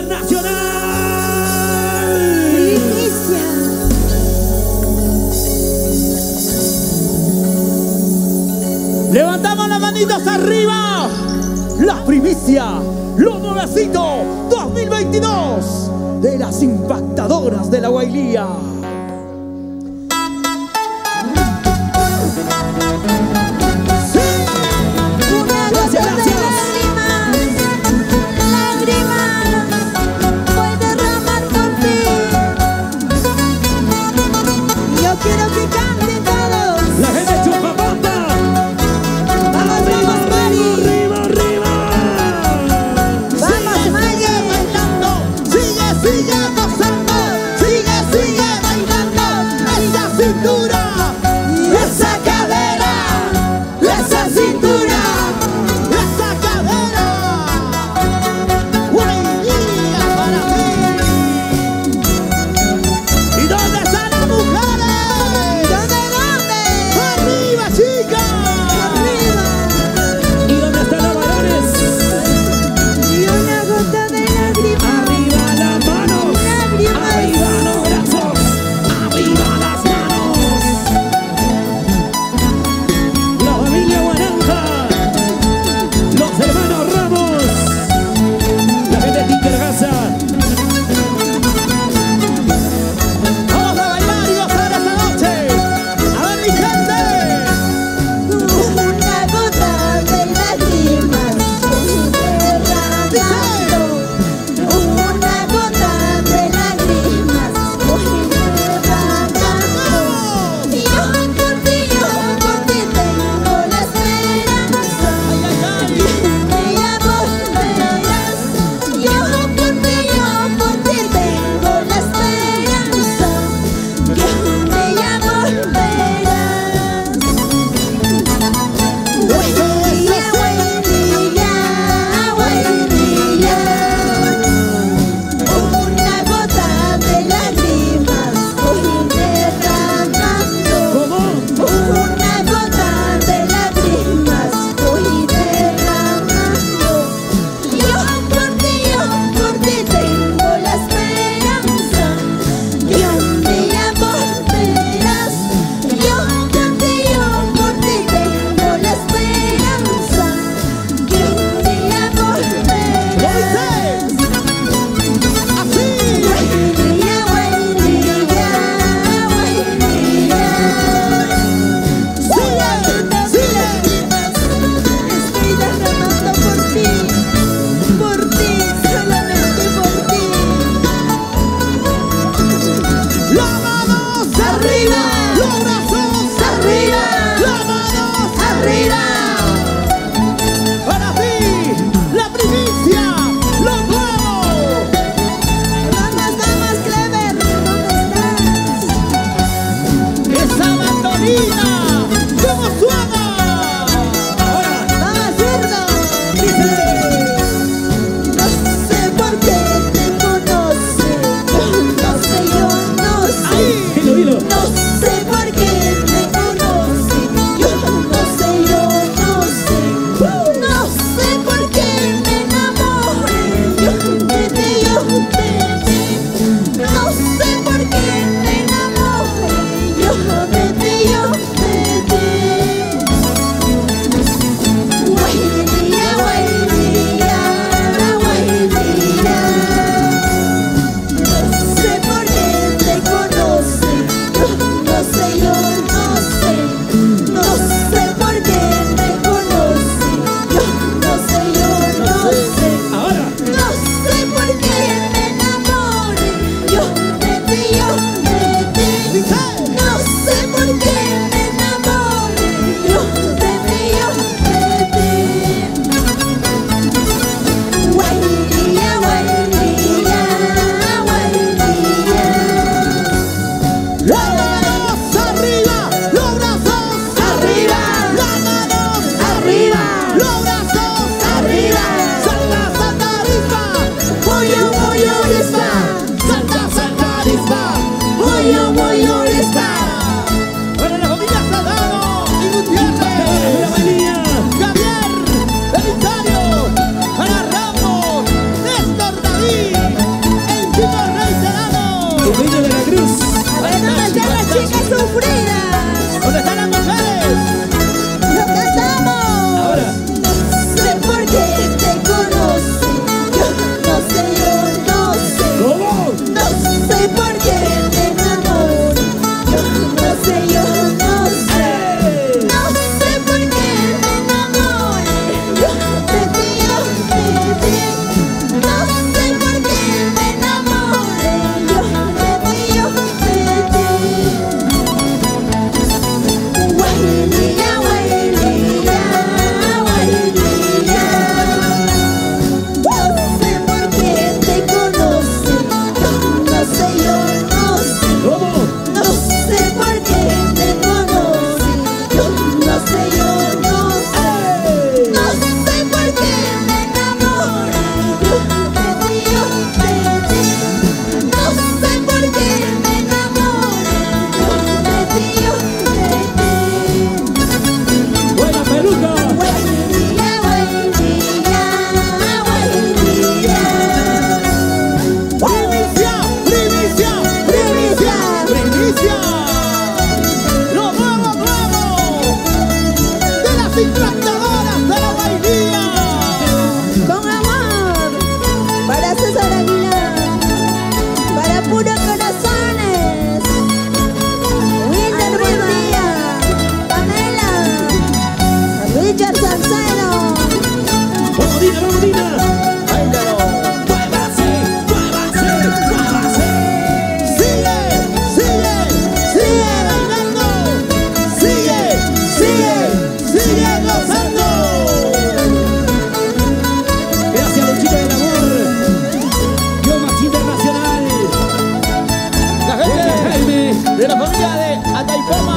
internacional. Levantamos las manitas arriba. La primicia, lo nuevecito 2022 de las impactadoras de la Guailía. hoy no. lugar. provincia de